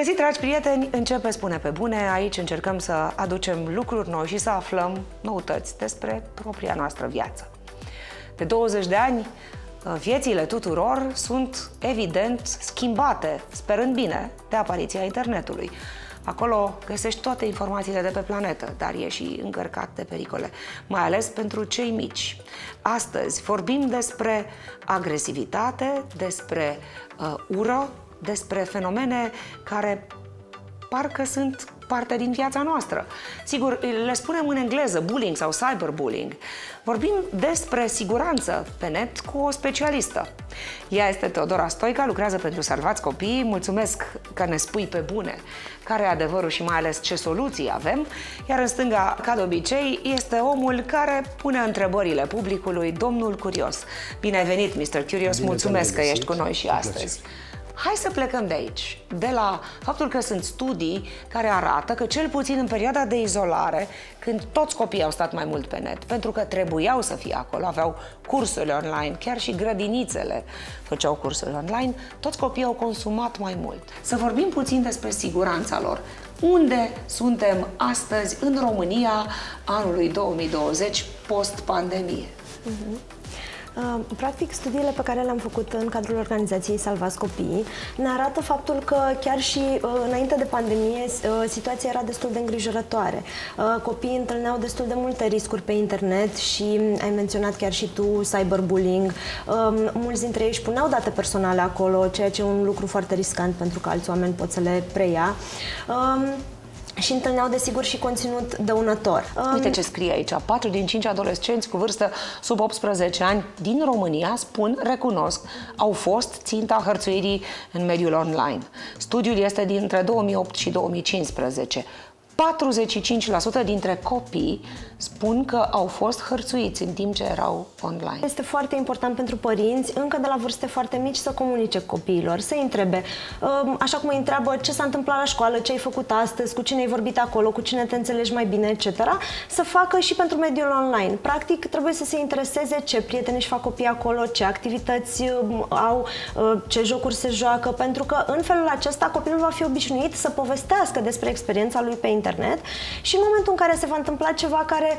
Bun găsit, dragi prieteni! Începe Spune pe Bune. Aici încercăm să aducem lucruri noi și să aflăm noutăți despre propria noastră viață. De 20 de ani, viețile tuturor sunt evident schimbate, sperând bine, de apariția internetului. Acolo găsești toate informațiile de pe planetă, dar e și încărcat de pericole, mai ales pentru cei mici. Astăzi vorbim despre agresivitate, despre uh, ură, despre fenomene care parcă sunt parte din viața noastră. Sigur, le spunem în engleză bullying sau cyberbullying. Vorbim despre siguranță pe net cu o specialistă. Ea este Teodora Stoica, lucrează pentru Salvați Copiii. Mulțumesc că ne spui pe bune care e adevărul și mai ales ce soluții avem. Iar în stânga, ca de obicei, este omul care pune întrebările publicului, domnul curios. Bine ai venit, Mr. Curious, Bine mulțumesc că ești cu noi și astăzi. Hai să plecăm de aici, de la faptul că sunt studii care arată că cel puțin în perioada de izolare, când toți copiii au stat mai mult pe net, pentru că trebuiau să fie acolo, aveau cursuri online, chiar și grădinițele făceau cursuri online, toți copiii au consumat mai mult. Să vorbim puțin despre siguranța lor. Unde suntem astăzi în România anului 2020 post-pandemie? Uh-huh. Practic, studiile pe care le-am făcut în cadrul organizației Salvați Copiii ne arată faptul că chiar și uh, înainte de pandemie uh, situația era destul de îngrijorătoare. Uh, copiii întâlneau destul de multe riscuri pe internet și ai menționat chiar și tu cyberbullying. Um, mulți dintre ei își puneau date personale acolo, ceea ce e un lucru foarte riscant pentru că alți oameni pot să le preia. Um, și întâlneau, desigur, și conținut dăunător. Uite ce scrie aici. 4 din 5 adolescenți cu vârstă sub 18 ani din România spun, recunosc, au fost ținta hărțuirii în mediul online. Studiul este dintre 2008 și 2015. 45% dintre copii spun că au fost hărțuiți în timp ce erau online. Este foarte important pentru părinți, încă de la vârste foarte mici, să comunice copiilor, să îi întrebe, um, așa cum îi întreabă ce s-a întâmplat la școală, ce ai făcut astăzi, cu cine ai vorbit acolo, cu cine te înțelegi mai bine, etc., să facă și pentru mediul online. Practic, trebuie să se intereseze ce prieteni își fac copiii acolo, ce activități um, au, uh, ce jocuri se joacă, pentru că în felul acesta copilul va fi obișnuit să povestească despre experiența lui pe internet și în momentul în care se va întâmpla ceva care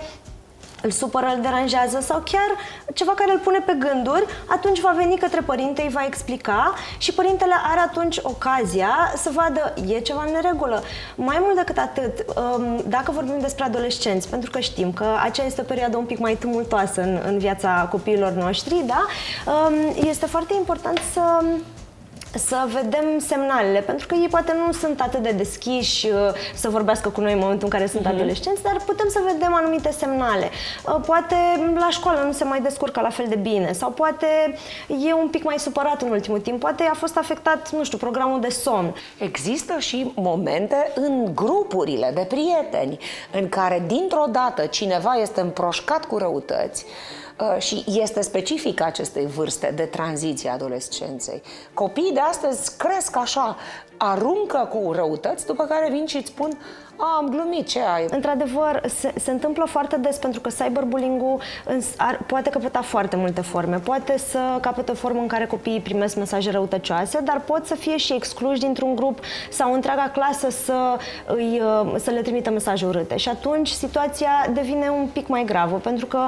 îl supără, îl deranjează sau chiar ceva care îl pune pe gânduri, atunci va veni către părinte, îi va explica și părintele are atunci ocazia să vadă e ceva în neregulă. Mai mult decât atât, um, dacă vorbim despre adolescenți, pentru că știm că aceea este o perioadă un pic mai tumultoasă în, în viața copiilor noștri, da? Um, este foarte important să să vedem semnalele, pentru că ei poate nu sunt atât de deschiși uh, să vorbească cu noi în momentul în care sunt uh-huh. adolescenți, dar putem să vedem anumite semnale. Uh, poate la școală nu se mai descurcă la fel de bine sau poate e un pic mai supărat în ultimul timp, poate a fost afectat, nu știu, programul de somn. Există și momente în grupurile de prieteni în care dintr-o dată cineva este împroșcat cu răutăți, Uh, și este specific acestei vârste de tranziție adolescenței. Copiii de astăzi cresc așa, aruncă cu răutăți, după care vin și îți spun a, am glumit, ce ai? Într-adevăr, se, se întâmplă foarte des pentru că cyberbullying-ul ar, poate căpăta foarte multe forme. Poate să capete o formă în care copiii primesc mesaje răutăcioase, dar pot să fie și excluși dintr-un grup sau întreaga clasă să, îi, uh, să le trimită mesaje urâte. Și atunci situația devine un pic mai gravă, pentru că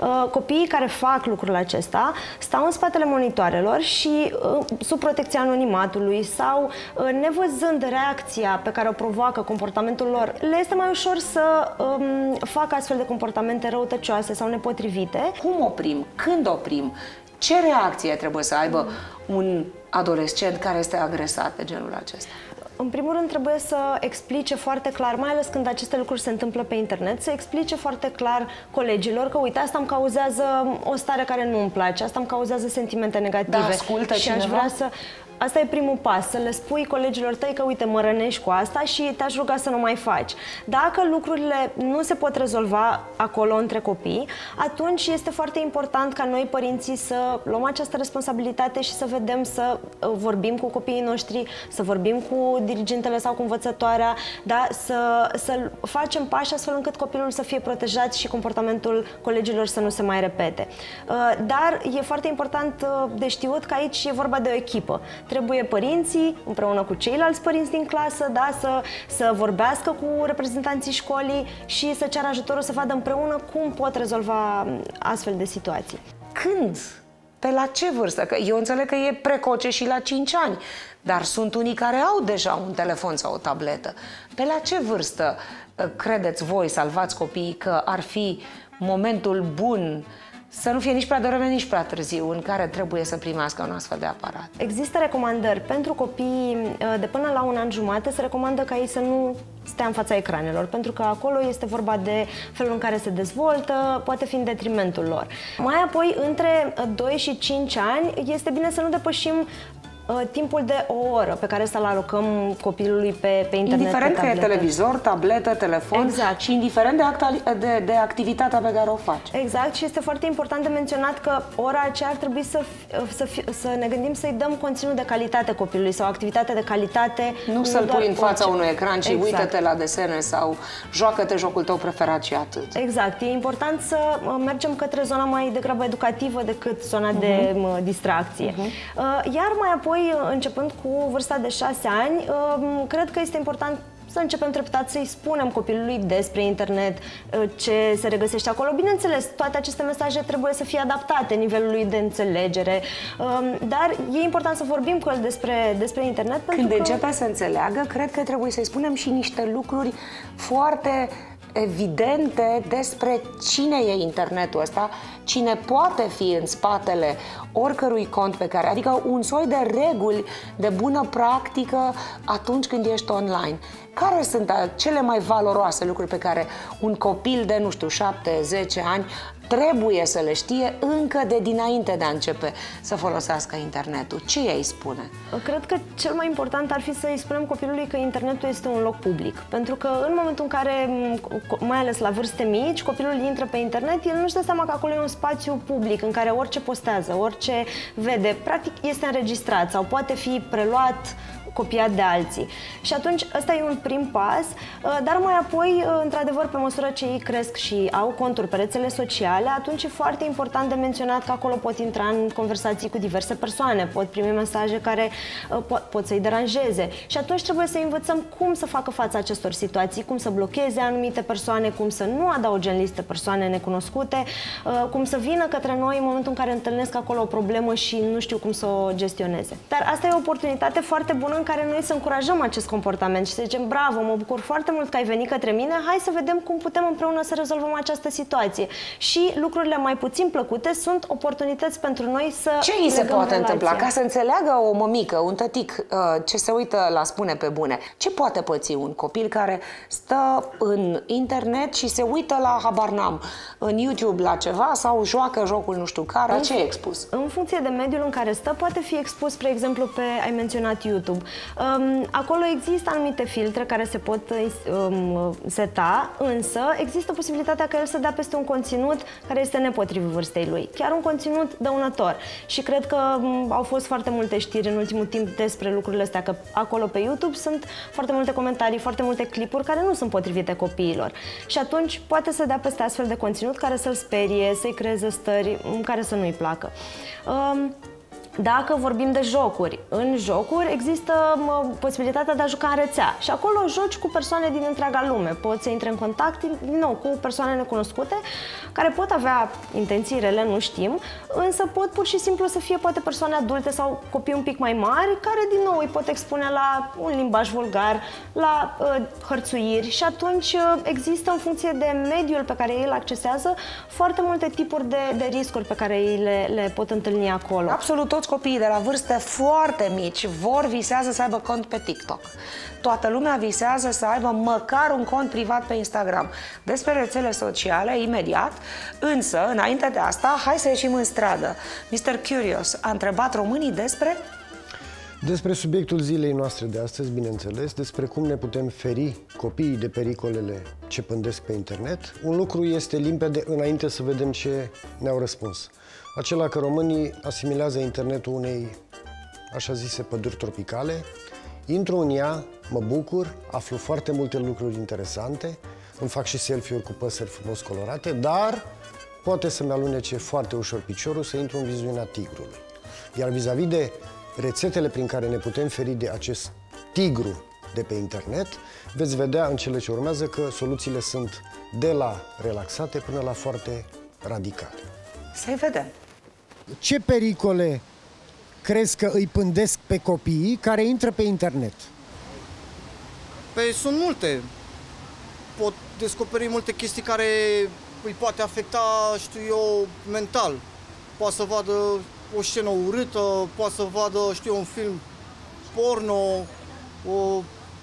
uh, copiii care fac lucrul acesta stau în spatele monitoarelor și uh, sub protecția anonimatului sau uh, nevăzând reacția pe care o provoacă comportamentul lor, le este mai ușor să um, facă astfel de comportamente răutăcioase sau nepotrivite. Cum oprim? Când oprim? Ce reacție trebuie să aibă un adolescent care este agresat de genul acesta? În primul rând trebuie să explice foarte clar, mai ales când aceste lucruri se întâmplă pe internet, să explice foarte clar colegilor că uite, asta îmi cauzează o stare care nu îmi place, asta îmi cauzează sentimente negative. Da, ascultă și cineva? aș vrea să Asta e primul pas, să le spui colegilor tăi că uite mă rănești cu asta și te-aș ruga să nu mai faci. Dacă lucrurile nu se pot rezolva acolo între copii, atunci este foarte important ca noi părinții să luăm această responsabilitate și să vedem să uh, vorbim cu copiii noștri, să vorbim cu dirigintele sau cu învățătoarea, da? să, să facem pași astfel încât copilul să fie protejat și comportamentul colegilor să nu se mai repete. Uh, dar e foarte important uh, de știut că aici e vorba de o echipă. Trebuie părinții, împreună cu ceilalți părinți din clasă, da, să, să vorbească cu reprezentanții școlii și să ceară ajutorul să vadă împreună cum pot rezolva astfel de situații. Când? Pe la ce vârstă? Că eu înțeleg că e precoce și la 5 ani, dar sunt unii care au deja un telefon sau o tabletă. Pe la ce vârstă uh, credeți voi, salvați copiii, că ar fi momentul bun să nu fie nici prea devreme, nici prea târziu în care trebuie să primească un astfel de aparat. Există recomandări pentru copii uh, de până la un an jumate, se recomandă ca ei să nu stea în fața ecranelor, pentru că acolo este vorba de felul în care se dezvoltă, poate fi în detrimentul lor. Mai apoi, între 2 și 5 ani, este bine să nu depășim Uh, timpul de o oră pe care să-l alocăm copilului pe, pe internet. Indiferent că e televizor, tabletă, telefon exact. și indiferent de, de, de activitatea pe care o faci. Exact și este foarte important de menționat că ora aceea ar trebui să, să, să ne gândim să-i dăm conținut de calitate copilului sau activitate de calitate. Nu să-l pui în fața unui ecran și exact. uită-te la desene sau joacă-te jocul tău preferat și atât. Exact. E important să uh, mergem către zona mai degrabă educativă decât zona uh-huh. de mhm. distracție. Uh-huh. Iar mai apoi apoi, începând cu vârsta de 6 ani, um, cred că este important să începem treptat să-i spunem copilului despre internet, uh, ce se regăsește acolo. Bineînțeles, toate aceste mesaje trebuie să fie adaptate nivelului de înțelegere, um, dar e important să vorbim cu el despre, despre internet. Când că... începe să înțeleagă, cred că trebuie să-i spunem și niște lucruri foarte evidente despre cine e internetul ăsta, cine poate fi în spatele oricărui cont pe care, adică un soi de reguli de bună practică atunci când ești online. Care sunt cele mai valoroase lucruri pe care un copil de, nu știu, 7-10 ani trebuie să le știe încă de dinainte de a începe să folosească internetul. Ce ei spune? Cred că cel mai important ar fi să îi spunem copilului că internetul este un loc public. Pentru că în momentul în care, mai ales la vârste mici, copilul intră pe internet, el nu-și dă seama că acolo e un spațiu public în care orice postează, orice vede, practic este înregistrat sau poate fi preluat copiat de alții. Și atunci ăsta e un prim pas, uh, dar mai apoi, uh, într-adevăr, pe măsură ce ei cresc și au conturi pe rețele sociale, atunci e foarte important de menționat că acolo pot intra în conversații cu diverse persoane, pot primi mesaje care uh, pot, pot să-i deranjeze. Și atunci trebuie să învățăm cum să facă față acestor situații, cum să blocheze anumite persoane, cum să nu adauge în listă persoane necunoscute, cum să vină către noi în momentul în care întâlnesc acolo o problemă și nu știu cum să o gestioneze. Dar asta e o oportunitate foarte bună în care noi să încurajăm acest comportament și să zicem bravo, mă bucur foarte mult că ai venit către mine, hai să vedem cum putem împreună să rezolvăm această situație. Și lucrurile mai puțin plăcute sunt oportunități pentru noi să Ce îi se poate relația. întâmpla? Ca să înțeleagă o mămică, un tătic uh, ce se uită la spune pe bune, ce poate păți un copil care stă în internet și se uită la habar n-am, în YouTube la ceva sau joacă jocul nu știu care, în, ce e expus? În funcție de mediul în care stă, poate fi expus, spre exemplu, pe, ai menționat YouTube. Um, acolo există anumite filtre care se pot um, seta, însă există posibilitatea ca el să dea peste un conținut care este nepotrivit vârstei lui. Chiar un conținut dăunător. Și cred că um, au fost foarte multe știri în ultimul timp despre lucrurile astea, că acolo pe YouTube sunt foarte multe comentarii, foarte multe clipuri care nu sunt potrivite copiilor. Și atunci poate să dea peste astfel de conținut care să-l sperie, să-i creeze stări care să nu-i placă. Um, dacă vorbim de jocuri, în jocuri există posibilitatea de a juca în rețea și acolo joci cu persoane din întreaga lume. Poți să intri în contact din nou cu persoane necunoscute care pot avea intenții rele, nu știm, însă pot pur și simplu să fie poate persoane adulte sau copii un pic mai mari care din nou îi pot expune la un limbaj vulgar, la uh, hărțuiri și atunci uh, există în funcție de mediul pe care ei îl accesează foarte multe tipuri de, de riscuri pe care ei le, le pot întâlni acolo. Absolut tot toți copiii de la vârste foarte mici vor, visează să aibă cont pe TikTok. Toată lumea visează să aibă măcar un cont privat pe Instagram. Despre rețele sociale, imediat, însă, înainte de asta, hai să ieșim în stradă. Mr. Curious a întrebat românii despre despre subiectul zilei noastre de astăzi, bineînțeles, despre cum ne putem feri copiii de pericolele ce pândesc pe internet. Un lucru este limpede înainte să vedem ce ne-au răspuns acela că românii asimilează internetul unei așa zise păduri tropicale. Intru în ea, mă bucur, aflu foarte multe lucruri interesante, îmi fac și selfie-uri cu păsări frumos colorate, dar poate să-mi alunece foarte ușor piciorul să intru în viziunea tigrului. Iar vis-a-vis -vis de rețetele prin care ne putem feri de acest tigru de pe internet, veți vedea în cele ce urmează că soluțiile sunt de la relaxate până la foarte radicale. Să-i vedem. Ce pericole crezi că îi pândesc pe copiii care intră pe internet? Păi sunt multe. Pot descoperi multe chestii care îi poate afecta, știu eu, mental. Poate să vadă o scenă urâtă, poate să vadă, știu eu, un film porno, o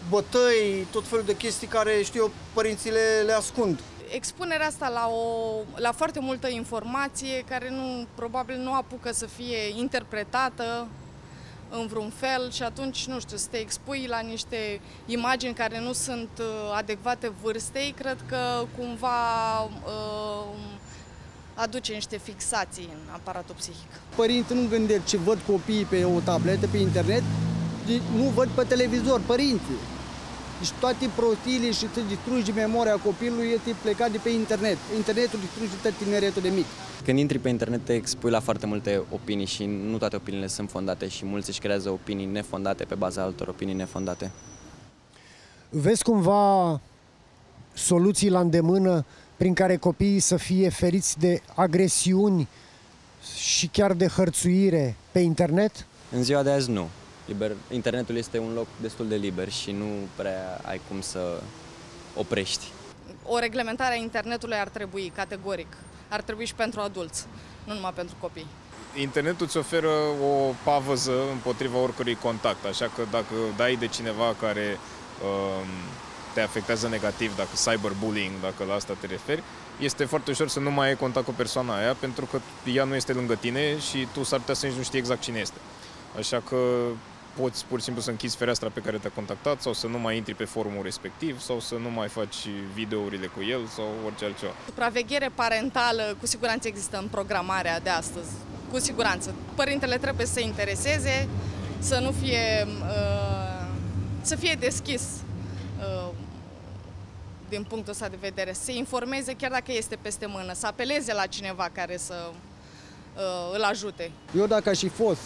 bătăi, tot felul de chestii care, știu eu, părinții le, le ascund. Expunerea asta la, o, la foarte multă informație care nu, probabil nu apucă să fie interpretată în vreun fel și atunci, nu știu, să te expui la niște imagini care nu sunt uh, adecvate vârstei, cred că cumva uh, aduce niște fixații în aparatul psihic. Părinții nu gândesc ce văd copiii pe o tabletă, pe internet, nu văd pe televizor, părinții. Deci toate prostiile și să distrugi memoria copilului este plecat de pe internet. Internetul distruge tot tineretul de mic. Când intri pe internet te expui la foarte multe opinii și nu toate opiniile sunt fondate și mulți își creează opinii nefondate pe baza altor opinii nefondate. Vezi cumva soluții la îndemână prin care copiii să fie feriți de agresiuni și chiar de hărțuire pe internet? În ziua de azi nu. Liber, internetul este un loc destul de liber și nu prea ai cum să oprești. O reglementare a internetului ar trebui, categoric. Ar trebui și pentru adulți, nu numai pentru copii. Internetul îți oferă o pavăză împotriva oricărui contact, așa că dacă dai de cineva care um, te afectează negativ, dacă cyberbullying, dacă la asta te referi, este foarte ușor să nu mai ai contact cu persoana aia pentru că ea nu este lângă tine și tu s-ar putea să nici nu știi exact cine este. Așa că poți pur și simplu să închizi fereastra pe care te-a contactat sau să nu mai intri pe forumul respectiv sau să nu mai faci videourile cu el sau orice altceva. Supraveghere parentală cu siguranță există în programarea de astăzi. Cu siguranță. Părintele trebuie să se intereseze, să nu fie, uh, să fie deschis uh, din punctul ăsta de vedere, să se informeze chiar dacă este peste mână, să apeleze la cineva care să uh, îl ajute. Eu dacă aș fi fost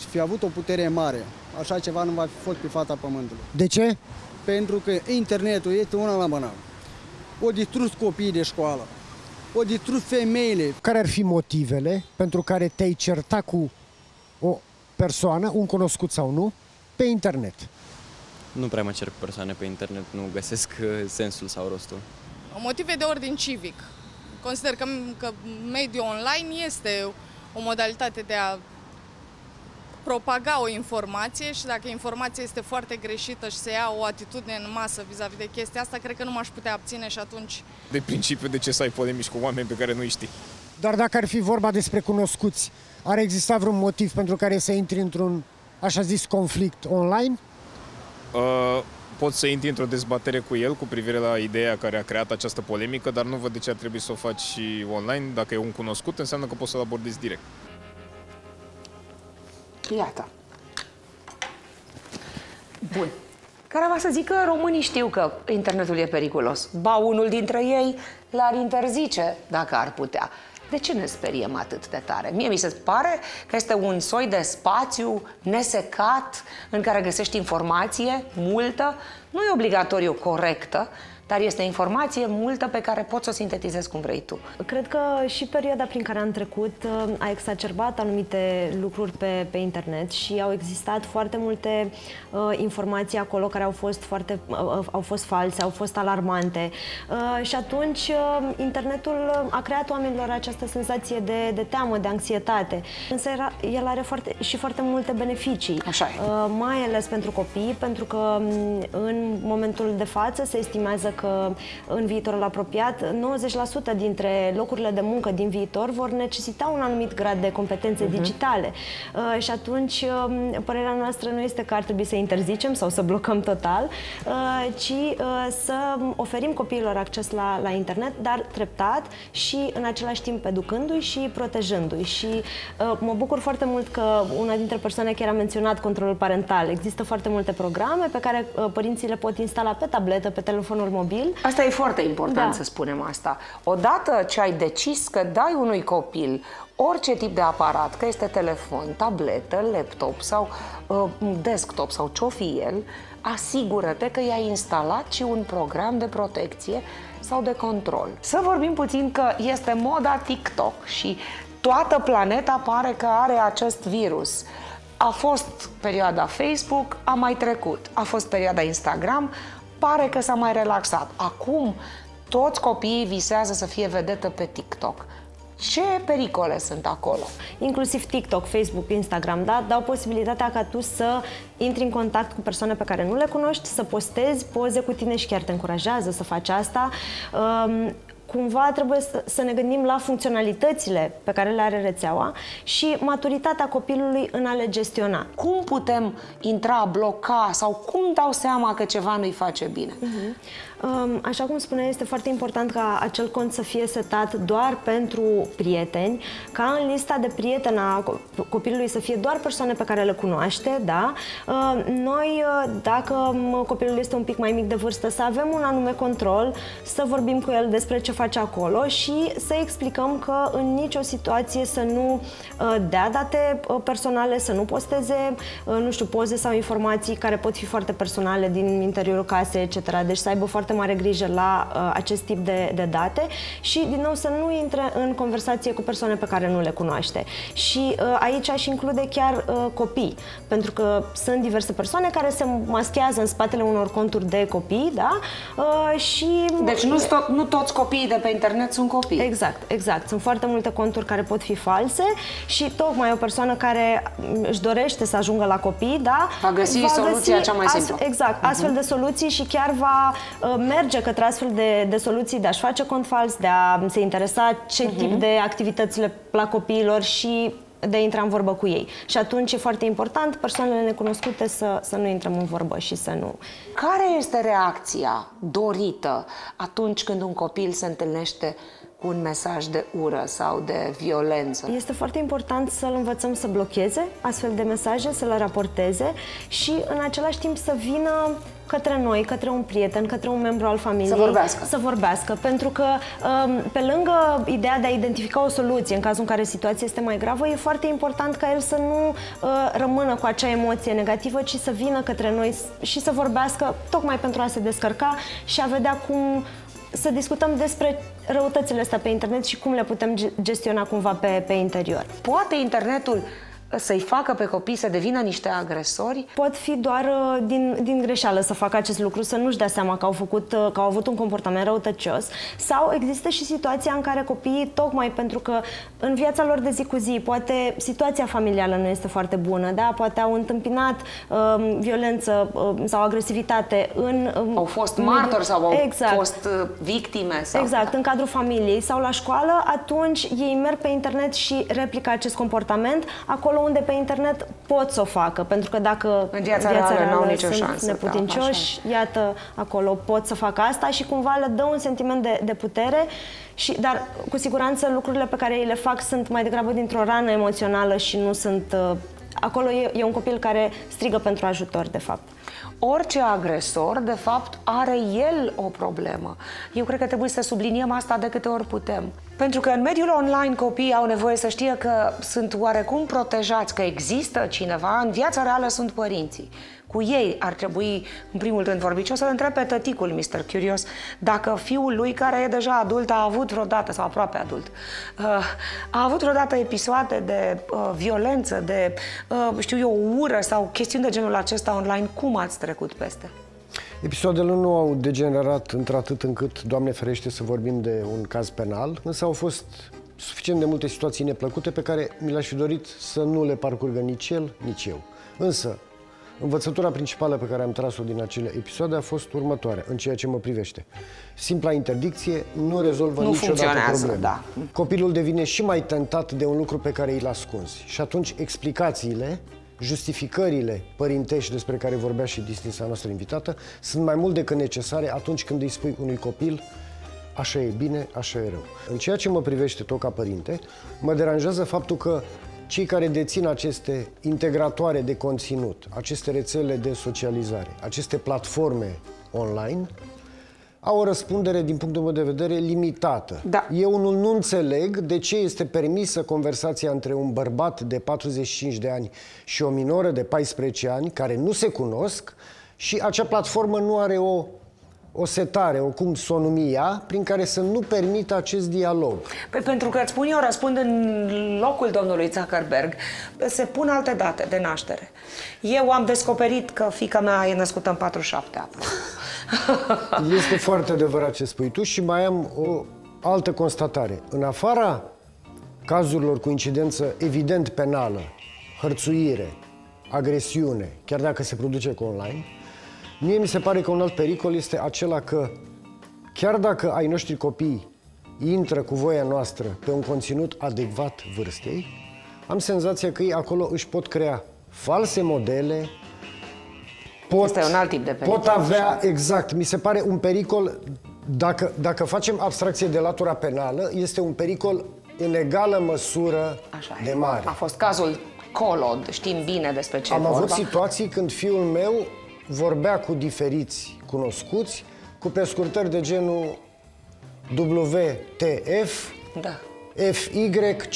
și fi avut o putere mare, așa ceva nu va fi fost pe fața pământului. De ce? Pentru că internetul este una la mână. O distrus copiii de școală, o distrus femeile. Care ar fi motivele pentru care te-ai certa cu o persoană, un cunoscut sau nu, pe internet? Nu prea mă cer cu persoane pe internet, nu găsesc uh, sensul sau rostul. Motive de ordin civic. Consider că, că mediul online este o modalitate de a propaga o informație și dacă informația este foarte greșită și se ia o atitudine în masă vis-a-vis de chestia asta, cred că nu m-aș putea abține și atunci... De principiu, de ce să ai polemici cu oameni pe care nu-i știi? Dar dacă ar fi vorba despre cunoscuți, ar exista vreun motiv pentru care să intri într-un, așa zis, conflict online? Uh, poți să intri într-o dezbatere cu el cu privire la ideea care a creat această polemică, dar nu văd de ce ar trebui să o faci și online. Dacă e un cunoscut, înseamnă că poți să-l abordezi direct. Iată. Bun. Care va să zic că românii știu că internetul e periculos. Ba, unul dintre ei l-ar interzice dacă ar putea. De ce ne speriem atât de tare? Mie mi se pare că este un soi de spațiu nesecat în care găsești informație multă, nu e obligatoriu corectă, dar este informație multă pe care poți să o sintetizezi cum vrei tu. Cred că și perioada prin care am trecut uh, a exacerbat anumite lucruri pe, pe internet și au existat foarte multe uh, informații acolo care au fost foarte uh, uh au fost false, au fost alarmante. Uh, și atunci uh, internetul a creat oamenilor această senzație de, de teamă, de anxietate. Însă era, el are foarte, și foarte multe beneficii. Așa e. mai ales pentru copii, pentru că um, în momentul de față se estimează că în viitorul apropiat 90% dintre locurile de muncă din viitor vor necesita un anumit grad de competențe uh-huh. digitale. Uh, și atunci uh, părerea noastră nu este că ar trebui să interzicem sau să blocăm total, uh, ci uh, să oferim copiilor acces la, la internet, dar treptat și în același timp educându-i și protejându-i. Și uh, mă bucur foarte mult că una dintre persoane chiar a menționat controlul parental. Există foarte multe programe pe care uh, părinții le le pot instala pe tabletă, pe telefonul mobil. Asta e foarte important Da. să spunem asta. Odată ce ai decis că dai unui copil orice tip de aparat, că este telefon, tabletă, laptop sau uh, desktop sau ce-o fi el, asigură-te că i-ai instalat și un program de protecție sau de control. Să vorbim puțin că este moda TikTok și toată planeta pare că are acest virus. A fost perioada Facebook, a mai trecut. A fost perioada Instagram, pare că s-a mai relaxat. Acum toți copiii visează să fie vedetă pe TikTok. Ce pericole sunt acolo? inclusiv TikTok, Facebook, Instagram, da, dau posibilitatea ca tu să intri în contact cu persoane pe care nu le cunoști, să postezi poze cu tine și chiar te încurajează să faci asta. Um, cumva trebuie să, să ne gândim la funcționalitățile pe care le are rețeaua și maturitatea copilului în a le gestiona. Cum putem intra, bloca sau cum dau seama că ceva nu-i face bine? Um, Așa cum spuneai, este foarte important ca acel cont să fie setat doar pentru prieteni, ca în lista de prieteni a co- copilului să fie doar persoane pe care le cunoaște, da? Uh, Noi, uh, dacă um, copilul este un pic mai mic de vârstă, să avem un anume control, să vorbim cu el despre ce face acolo și să explicăm că în nicio situație să nu uh, dea date uh, personale, să nu posteze, uh, nu știu, poze sau informații care pot fi foarte personale din interiorul casei, etc. Deci să aibă foarte mare grijă la uh, acest tip de, de date și, din nou, să nu intre în conversație cu persoane pe care nu le cunoaște. Și uh, aici aș include chiar uh, copii, pentru că sunt diverse persoane care se maschează în spatele unor conturi de copii, da? Uh, și Deci nu, tot, nu toți copiii de pe internet sunt copii. Exact, exact. Sunt foarte multe conturi care pot fi false și tocmai o persoană care m, își dorește să ajungă la copii, da? Va găsi soluția cea mai simplă. Exact, astfel de soluții și chiar va uh, merge către astfel de, de soluții de a-și face cont fals, de a se interesa ce tip de activități le plac copiilor și de a intra în vorbă cu ei. Și atunci e foarte important persoanele necunoscute să, să nu intrăm în vorbă și să nu... Care este reacția dorită atunci când un copil se întâlnește cu un mesaj de ură sau de violență? Este foarte important să-l învățăm să blocheze astfel de mesaje, să le raporteze și în același timp să vină către noi, către un prieten, către un membru al familiei. Să vorbească. Să vorbească, pentru că um, pe lângă ideea de a identifica o soluție în cazul în care situația este mai gravă, e foarte important ca el să nu uh, rămână cu acea emoție negativă, ci să vină către noi și să vorbească tocmai pentru a se descărca și a vedea cum să discutăm despre răutățile astea pe internet și cum le putem ge- gestiona cumva pe, pe interior. Poate internetul să-i facă pe copii să devină niște agresori? Pot fi doar uh, din, din greșeală să facă acest lucru, să nu-și dea seama că au, făcut, uh, că au avut un comportament răutăcios sau există și situația în care copiii, tocmai pentru că în viața lor de zi cu zi, poate situația familială nu este foarte bună, da? poate au întâmpinat um, violență um, sau agresivitate în... Um, Au fost mediul- martori sau au exact. fost uh, victime? Sau... Exact, în cadrul familiei sau la școală, atunci ei merg pe internet și replică acest comportament acolo unde pe internet pot să o facă, pentru că dacă În viața reală n-au nicio sunt șansă, da, neputincioși, iată, acolo pot să facă asta și cumva le dă un sentiment de, de putere, și, dar cu siguranță lucrurile pe care ei le fac sunt mai degrabă dintr-o rană emoțională și nu sunt... uh, Acolo e, e un copil care strigă pentru ajutor, de fapt. Orice agresor, de fapt, are el o problemă. Eu cred că trebuie să subliniem asta de câte ori putem. Pentru că în mediul online copiii au nevoie să știe că sunt oarecum protejați, că există cineva, în viața reală sunt părinții. Cu ei ar trebui, în primul rând, vorbi. Și o să-l întreb pe tăticul, Mr. Curious, dacă fiul lui, care e deja adult, a avut vreodată, sau aproape adult, uh, a avut vreodată episoade de uh, violență, de, uh, știu eu, ură sau chestiuni de genul acesta online. Cum ați trecut peste? Episoadele nu au degenerat într-atât încât, Doamne ferește, să vorbim de un caz penal, însă au fost suficient de multe situații neplăcute pe care mi le-aș fi dorit să nu le parcurgă nici el, nici eu. Însă, învățătura principală pe care am tras-o din acele episoade a fost următoarea, în ceea ce mă privește. Simpla interdicție nu rezolvă Nu niciodată funcționează, problema. da. Copilul devine și mai tentat de un lucru pe care îl ascunzi. Și atunci explicațiile, justificările părintești despre care vorbea și distinsa noastră invitată sunt mai mult decât necesare atunci când îi spui unui copil așa e bine, așa e rău. În ceea ce mă privește tot ca părinte, mă deranjează faptul că cei care dețin aceste integratoare de conținut, aceste rețele de socializare, aceste platforme online, au o răspundere, din punctul meu de vedere, limitată. Da. Eu unul nu înțeleg de ce este permisă conversația între un bărbat de 45 de ani și o minoră de 14 ani, care nu se cunosc, și acea platformă nu are o o setare, o cum să o numi ea, prin care să nu permită acest dialog. Păi pentru că îți spun eu, răspund în locul domnului Zuckerberg, se pun alte date de naștere. Eu am descoperit că fica mea e născută în 47 aproape. Este foarte adevărat ce spui tu și mai am o altă constatare. În afara cazurilor cu incidență evident penală, hărțuire, agresiune, chiar dacă se produce cu online, Mie mi se pare că un alt pericol este acela că chiar dacă ai noștri copii intră cu voia noastră pe un conținut adecvat vârstei, am senzația că ei acolo își pot crea false modele, pot, este un alt tip de pericol. pot avea, exact, mi se pare un pericol, dacă, dacă facem abstracție de latura penală, este un pericol în egală măsură Așa de e. mare. A fost cazul Colod, știm bine despre ce Am vorba. avut situații când fiul meu vorbea cu diferiți cunoscuți, cu prescurtări de genul WTF, Da. FY,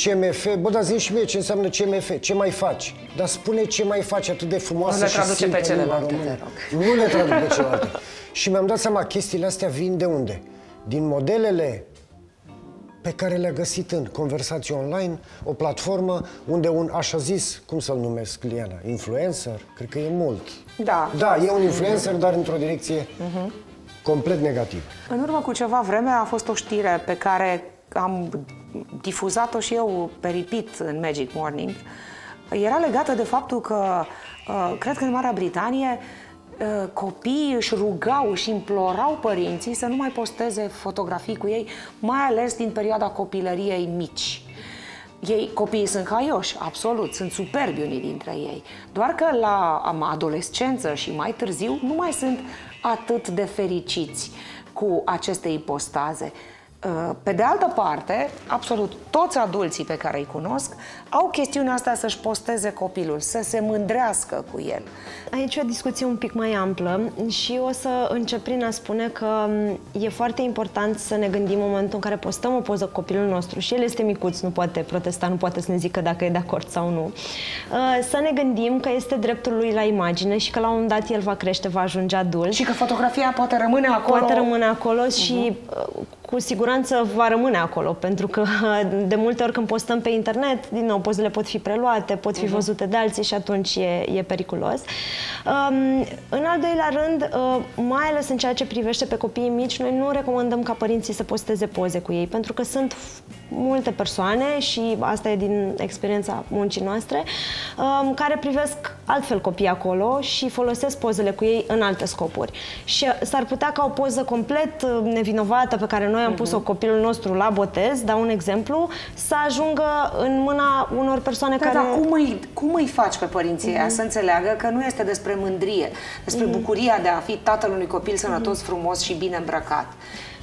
CMF. Bă, dar zi și mie ce înseamnă CMF, ce mai faci? Dar spune ce mai faci atât de frumoasă Nu le și traduce simplă pe limba celelalte, română. te rog. Nu le traduc pe celelalte. și mi-am dat seama, chestiile astea vin de unde? Din modelele pe care le-a găsit în conversații online, o platformă unde un așa zis, cum să-l numesc, Liana, influencer, cred că e mult. Da. Da, e un influencer, dar într-o direcție complet negativă. În urmă cu ceva vreme a fost o știre pe care am difuzat-o și eu pe repeat în Magic Morning. Era legată de faptul că, uh, cred că în Marea Britanie, uh, copiii își rugau și implorau părinții să nu mai posteze fotografii cu ei, mai ales din perioada copilăriei mici. Ei, copiii sunt haioși, absolut, sunt superbi unii dintre ei. Doar că la am, adolescență și mai târziu nu mai sunt atât de fericiți cu aceste ipostaze. Uh, Pe de altă parte, absolut toți adulții pe care îi cunosc au chestiunea asta să-și posteze copilul, să se mândrească cu el. Aici e o discuție un pic mai amplă și o să încep prin a spune că m, e foarte important să ne gândim în momentul în care postăm o poză cu copilul nostru și el este micuț, nu poate protesta, nu poate să ne zică dacă e de acord sau nu. Uh, Să ne gândim că este dreptul lui la imagine și că la un moment dat el va crește, va ajunge adult. Și că fotografia poate rămâne acolo. Poate rămâne acolo și uh, cu siguranță va rămâne acolo, pentru că de multe ori când postăm pe internet, din nou, pozele pot fi preluate, pot fi văzute de alții și atunci e, e periculos. Um, în al doilea rând, uh, mai ales în ceea ce privește pe copiii mici, noi nu recomandăm ca părinții să posteze poze cu ei, pentru că sunt f- multe persoane și asta e din experiența muncii noastre, um, care privesc altfel copiii acolo și folosesc pozele cu ei în alte scopuri. Și uh, s-ar putea ca o poză complet uh, nevinovată pe care noi am pus-o copilul nostru la botez, dau un exemplu, să ajungă în mâna unor persoane Da, care... dar cum îi, cum îi faci pe părinții mm-hmm. să înțeleagă că nu este despre mândrie, despre mm-hmm. bucuria de a fi tatăl unui copil sănătos, frumos și bine îmbrăcat?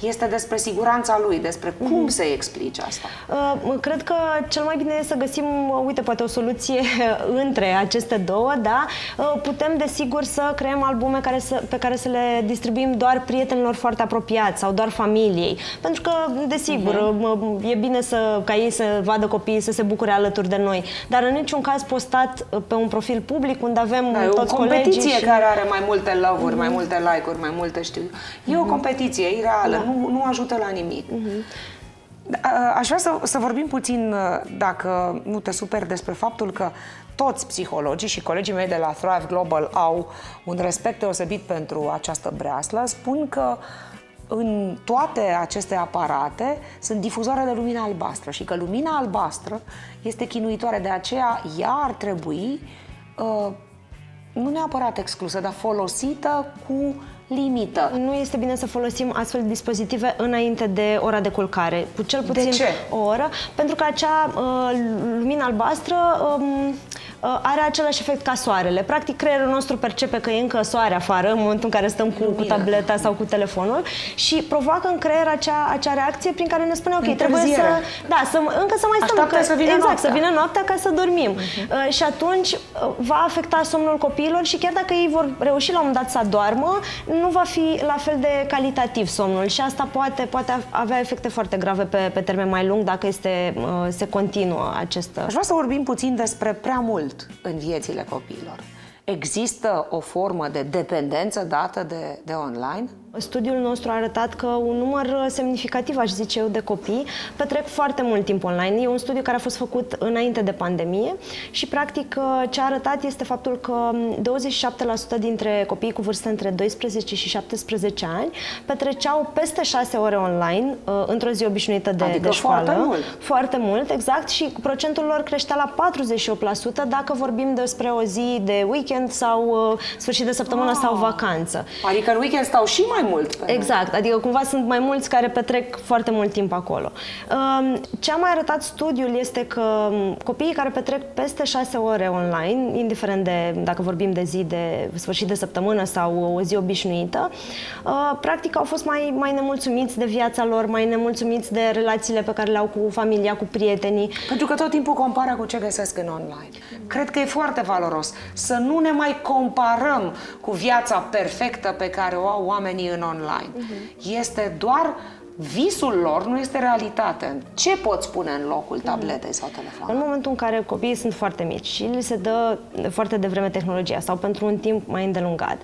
Este despre siguranța lui, despre cum să-i explici asta. Uh, Cred că cel mai bine e să găsim, uh, uite, poate o soluție între aceste două, da? Uh, Putem, desigur, să creăm albume care să, pe care să le distribuim doar prietenilor foarte apropiați sau doar familiei. Pentru că, desigur, uh-huh. e bine să, ca ei să vadă copiii să se bucure alături de noi. Dar în niciun caz postat uh, pe un profil public unde avem Da, e o toți competiție colegii și... care are mai multe love-uri, mai multe like-uri, mai multe știu. E o competiție ireală, nu, nu ajută la nimic. Da, a- Aș vrea să, să vorbim puțin, uh, dacă nu te superi, despre faptul că toți psihologii și colegii mei de la Thrive Global au un respect deosebit pentru această breaslă. Spun că în toate aceste aparate sunt difuzoare de lumină albastră și că lumina albastră este chinuitoare. De aceea ea ar trebui uh, nu neapărat exclusă, dar folosită cu limită. Nu este bine să folosim astfel de dispozitive înainte de ora de culcare, cu cel puțin ce? o oră, pentru că acea uh, lumină albastră um, uh, are același efect ca soarele. Practic, creierul nostru percepe că e încă soare afară în momentul în care stăm cu, cu tableta sau cu telefonul și provoacă în creier acea, acea reacție prin care ne spune, ok, trebuie să, da, să, încă să mai stăm. Așteaptă că, să vină exact, noaptea. să vină noaptea ca să dormim. Uh, și atunci uh, va afecta somnul copiilor și chiar dacă ei vor reuși la un moment dat să adormă, nu va fi la fel de calitativ somnul și asta poate, poate avea efecte foarte grave pe, pe termen mai lung dacă este, uh, se continuă acest... Aș vrea să vorbim puțin despre prea mult în viețile copiilor. Există o formă de dependență dată de, de online? Studiul nostru a arătat că un număr semnificativ, aș zice eu, de copii petrec foarte mult timp online. E un studiu care a fost făcut înainte de pandemie și, practic, ce a arătat este faptul că 27% dintre copiii cu vârste între 12 și 17 ani petreceau peste 6 ore online uh, într-o zi obișnuită de, Adică de școală. foarte mult. Foarte mult, exact, și procentul lor creștea la 48% dacă vorbim despre o zi de weekend sau uh, sfârșit de săptămână Ah. sau vacanță. Adică în weekend stau și mai mult. Pe Exact, adică cumva sunt mai mulți care petrec foarte mult timp acolo. Um, Ce a mai arătat studiul este că um, copiii care petrec peste 6 ore online, indiferent de dacă vorbim de zi de sfârșit de săptămână sau o zi obișnuită, uh, practic au fost mai, mai nemulțumiți de viața lor, mai nemulțumiți de relațiile pe care le au cu familia, cu prietenii. Pentru că tot timpul compară cu ce găsesc în online. Cred că e foarte valoros să nu ne mai comparăm cu viața perfectă pe care o au oamenii în online. Este doar visul lor, nu este realitate. Ce poți pune în locul tabletei sau În telefonului? momentul în care copiii sunt foarte mici și li se dă foarte devreme tehnologia sau pentru un timp mai îndelungat,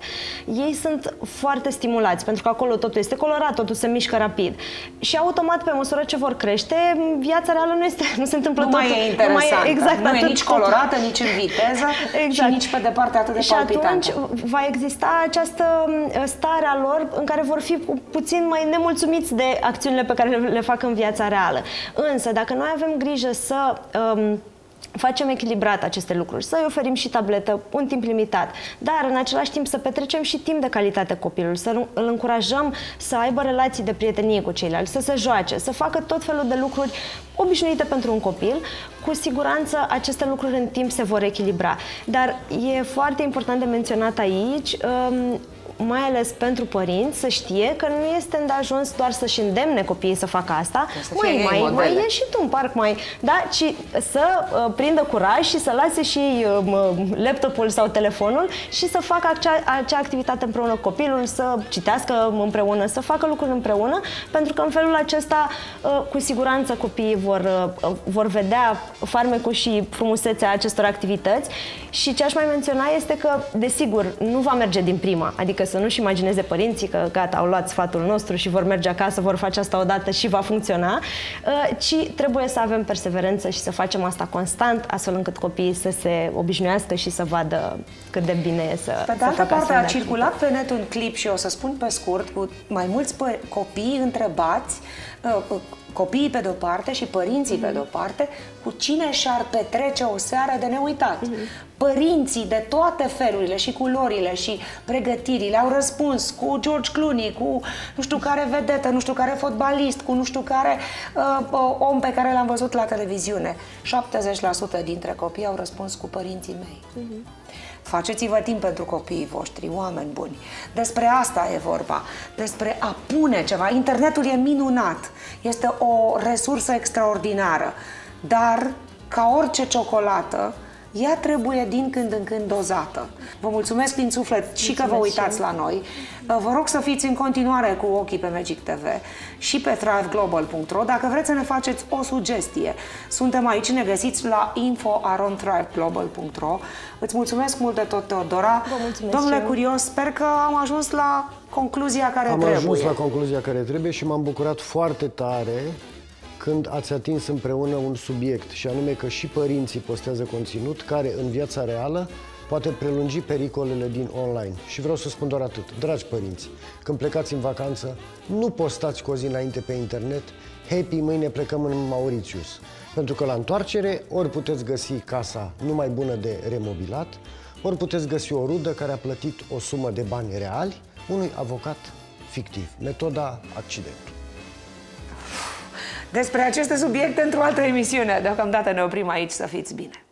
ei sunt foarte stimulați pentru că acolo totul este colorat, totul se mișcă rapid. Și automat, pe măsură ce vor crește, viața reală nu, este, nu se întâmplă Nu totul. mai e interesantă. exact, nu e atât- nici totul- colorată, nici în viteză Exact. și nici pe departe atât de și palpitantă. atunci va exista această m, stare a lor în care vor fi pu- puțin mai nemulțumiți de acțiunile pe care le, le fac în viața reală. Însă, dacă noi avem grijă să um, facem echilibrat aceste lucruri, să-i oferim și tabletă un timp limitat, dar în același timp să petrecem și timp de calitate copilul, să îl încurajăm să aibă relații de prietenie cu ceilalți, să se joace, să facă tot felul de lucruri obișnuite pentru un copil, cu siguranță aceste lucruri în timp se vor echilibra. Dar e foarte important de menționat aici um, mai ales pentru părinți, să știe că nu este îndeajuns doar să-și îndemne copiii să facă asta, să fie ei mai, mai, mai modele. ieși și tu în parc, mai, da, ci să uh, prindă curaj și să lase și uh, m- laptopul sau telefonul și să facă acea, acea activitate împreună cu copilul, să citească împreună, să facă lucruri împreună, pentru că în felul acesta, uh, cu siguranță, copiii vor, uh, vor vedea farmecul și frumusețea acestor activități. Și ce aș mai menționa este că, desigur, nu va merge din prima, adică să nu-și imagineze părinții că gata, au luat sfatul nostru și vor merge acasă, vor face asta odată și va funcționa, uh, ci trebuie să avem perseverență și să facem asta constant, astfel încât copiii să se obișnuiască și să vadă cât de bine e să, Pe să de altă facă parte, astfel a de circulat pe net un clip și o să spun pe scurt, cu mai mulți pă- copii întrebați, uh, uh, copiii pe de-o parte și părinții pe de-o parte, cu cine și-ar petrece o seară de neuitat. Părinții de toate felurile și culorile și pregătirile au răspuns cu George Clooney, cu nu știu care vedetă, nu știu care fotbalist, cu nu știu care uh, uh, om pe care l-am văzut la televiziune. 70% dintre copii au răspuns cu părinții mei. Faceți-vă timp pentru copiii voștri, oameni buni. Despre asta e vorba, despre a pune ceva. Internetul e minunat, este o resursă extraordinară, dar ca orice ciocolată, ea trebuie din când în când dozată. Vă mulțumesc din suflet și că vă Mulțumesc și uitați la noi. Vă rog să fiți în continuare cu ochii pe Magic TV și pe thriveglobal.ro dacă vreți să ne faceți o sugestie. Suntem aici, ne găsiți la info.thriveglobal.ro Îți mulțumesc mult de tot, Teodora. Vă mulțumesc Domnule și eu. Curios, sper că am ajuns la concluzia care Am trebuie. ajuns la concluzia care trebuie și m-am bucurat foarte tare când ați atins împreună un subiect și anume că și părinții postează conținut care în viața reală poate prelungi pericolele din online. Și vreau să spun doar atât. Dragi părinți, când plecați în vacanță, nu postați cu o zi înainte pe internet Happy, mâine plecăm în Mauritius. Pentru că la întoarcere ori puteți găsi casa numai bună de remobilat, ori puteți găsi o rudă care a plătit o sumă de bani reali unui avocat fictiv. Metoda accidentul. Despre aceste subiecte într-o altă emisiune. Deocamdată ne oprim aici să fiți bine.